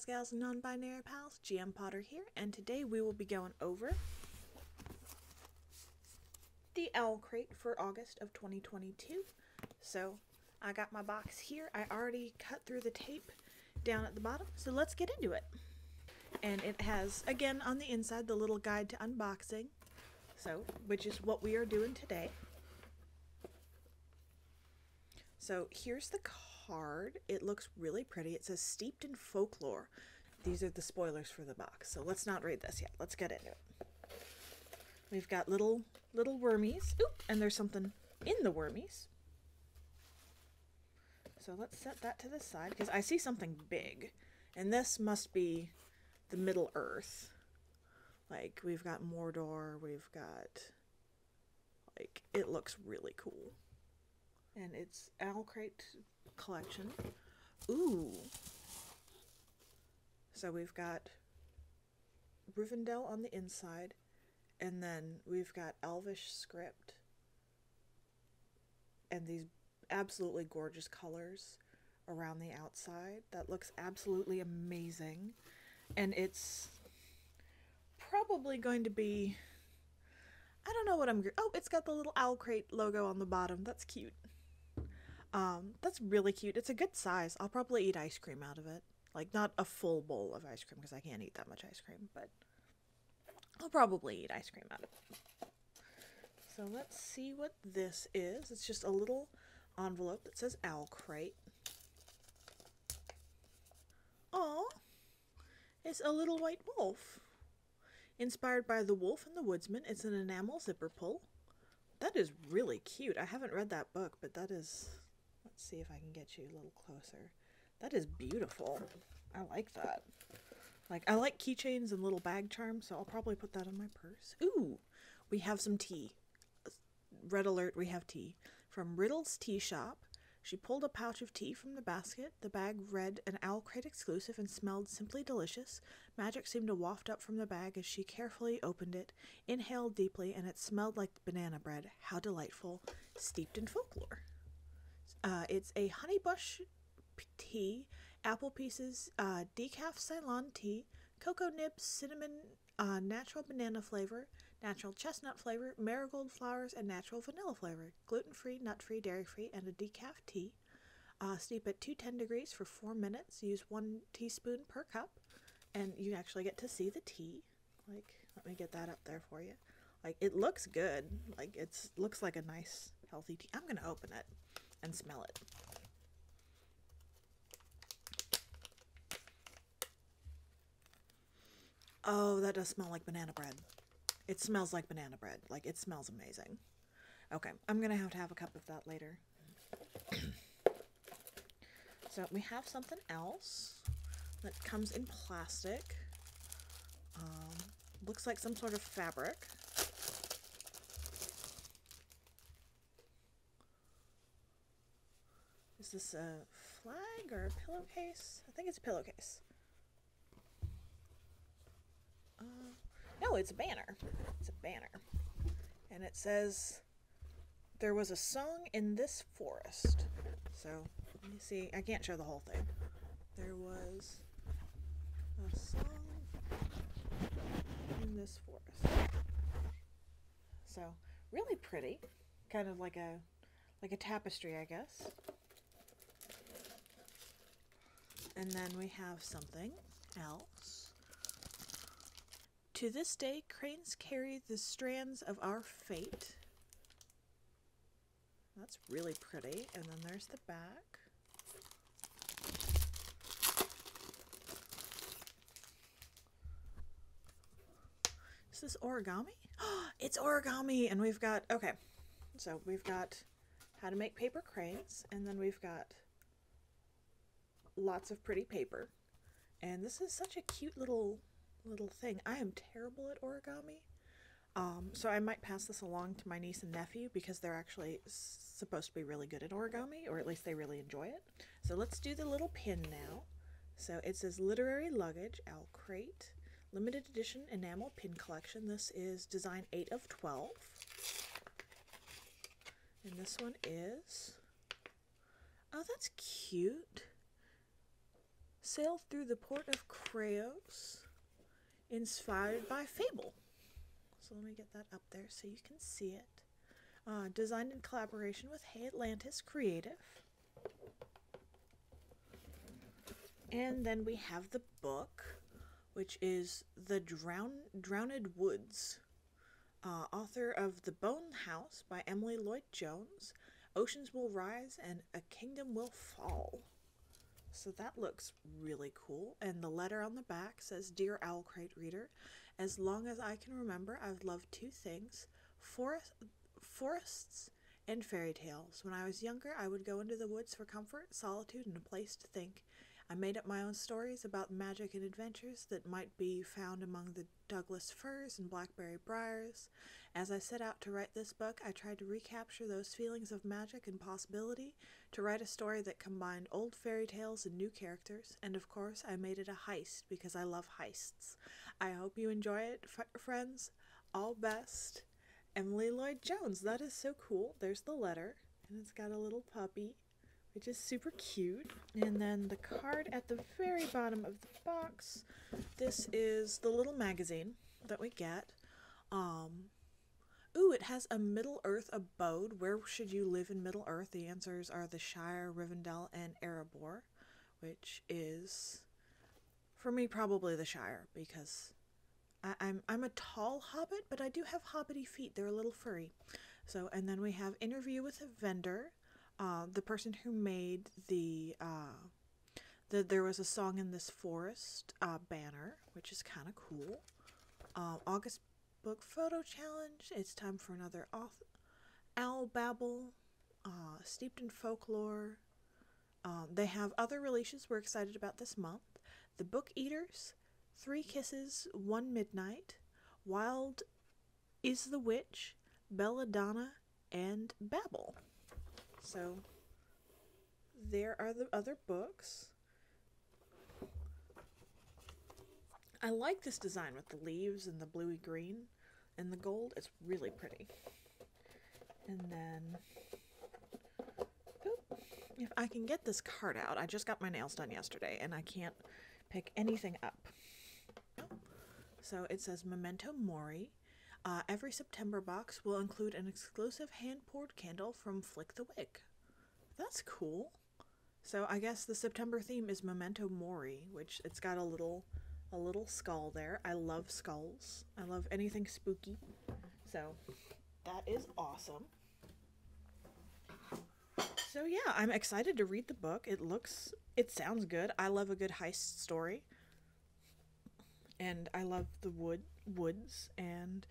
guys, gals, and non binary pals. GM Potter here, and today we will be going over the Owl Crate for August of 2022. So, I got my box here. I already cut through the tape down at the bottom, so let's get into it. And it has, again, on the inside, the little guide to unboxing, so, which is what we are doing today. So, here's the card. It looks really pretty. It says steeped in folklore. These are the spoilers for the box. So let's not read this yet. Let's get into it. We've got little little wormies. Oop, and there's something in the wormies. So let's set that to the side because I see something big. And this must be the Middle Earth. Like we've got Mordor, we've got like it looks really cool. And it's Owl Crate collection. Ooh. So we've got Rivendell on the inside, and then we've got Elvish script, and these absolutely gorgeous colors around the outside. That looks absolutely amazing. And it's probably going to be. I don't know what I'm. Oh, it's got the little Owl Crate logo on the bottom. That's cute. Um, that's really cute. It's a good size. I'll probably eat ice cream out of it. Like, not a full bowl of ice cream because I can't eat that much ice cream, but I'll probably eat ice cream out of it. So let's see what this is. It's just a little envelope that says Owl Crate. Oh, it's a little white wolf. Inspired by The Wolf and the Woodsman, it's an enamel zipper pull. That is really cute. I haven't read that book, but that is see if I can get you a little closer. That is beautiful. I like that. Like, I like keychains and little bag charms, so I'll probably put that in my purse. Ooh, we have some tea. Red alert, we have tea. From Riddle's Tea Shop. She pulled a pouch of tea from the basket. The bag read an Owl Crate exclusive and smelled simply delicious. Magic seemed to waft up from the bag as she carefully opened it, inhaled deeply, and it smelled like banana bread. How delightful, steeped in folklore. Uh, it's a honeybush tea, apple pieces, uh, decaf Ceylon tea, cocoa nibs, cinnamon, uh, natural banana flavor, natural chestnut flavor, marigold flowers, and natural vanilla flavor. Gluten free, nut free, dairy free, and a decaf tea. Uh, steep at 210 degrees for four minutes. Use one teaspoon per cup, and you actually get to see the tea. Like, let me get that up there for you. Like, it looks good. Like, it's looks like a nice, healthy tea. I'm gonna open it and smell it. Oh, that does smell like banana bread. It smells like banana bread. Like, it smells amazing. Okay, I'm going to have to have a cup of that later. so, we have something else that comes in plastic. Um, looks like some sort of fabric. Is this a flag or a pillowcase? I think it's a pillowcase. Uh, no, it's a banner. It's a banner. And it says, There was a song in this forest. So, let me see. I can't show the whole thing. There was a song in this forest. So, really pretty. Kind of like a like a tapestry, I guess. And then we have something else. To this day, cranes carry the strands of our fate. That's really pretty. And then there's the back. Is this origami? it's origami! And we've got, okay, so we've got how to make paper cranes, and then we've got lots of pretty paper. And this is such a cute little little thing. I am terrible at origami. Um, so I might pass this along to my niece and nephew because they're actually supposed to be really good at origami, or at least they really enjoy it. So let's do the little pin now. So it says Literary Luggage, Owl Crate, Limited Edition Enamel Pin Collection. This is design 8 of 12. And this one is... Oh, that's cute. Sailed through the port of Kreos, inspired by Fable. So let me get that up there so you can see it. Uh, designed in collaboration with Hey Atlantis Creative. And then we have the book, which is The Drown- Drowned Woods. Uh, author of The Bone House by Emily Lloyd Jones, Oceans Will Rise and A Kingdom Will Fall. So that looks really cool. And the letter on the back says Dear Owl Crate Reader, as long as I can remember, I've loved two things forest, forests and fairy tales. When I was younger, I would go into the woods for comfort, solitude, and a place to think. I made up my own stories about magic and adventures that might be found among the Douglas firs and blackberry briars. As I set out to write this book, I tried to recapture those feelings of magic and possibility, to write a story that combined old fairy tales and new characters, and of course, I made it a heist because I love heists. I hope you enjoy it, f- friends. All best. Emily Lloyd Jones. That is so cool. There's the letter, and it's got a little puppy which is super cute. And then the card at the very bottom of the box, this is the little magazine that we get. Um, ooh, it has a Middle Earth abode. Where should you live in Middle Earth? The answers are the Shire, Rivendell, and Erebor, which is, for me, probably the Shire because I, I'm I'm a tall hobbit, but I do have hobbity feet. They're a little furry. So, and then we have interview with a vendor uh, the person who made the uh, the there was a song in this forest uh, banner, which is kind of cool. Uh, August book photo challenge. It's time for another auth- owl babble, uh, steeped in folklore. Um, they have other releases we're excited about this month. The Book Eaters, Three Kisses, One Midnight, Wild is the Witch, Belladonna, and Babel. So there are the other books. I like this design with the leaves and the bluey green and the gold. It's really pretty. And then, oop, if I can get this card out, I just got my nails done yesterday and I can't pick anything up. So it says Memento Mori. Uh, every September box will include an exclusive hand poured candle from Flick the Wick. That's cool. So I guess the September theme is Memento Mori, which it's got a little a little skull there. I love skulls. I love anything spooky. So that is awesome. So yeah, I'm excited to read the book. It looks it sounds good. I love a good heist story. And I love the wood woods and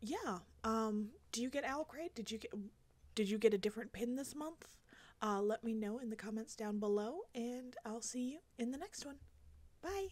yeah. Um, do you get Owl Crate? Did you get did you get a different pin this month? Uh, let me know in the comments down below, and I'll see you in the next one. Bye.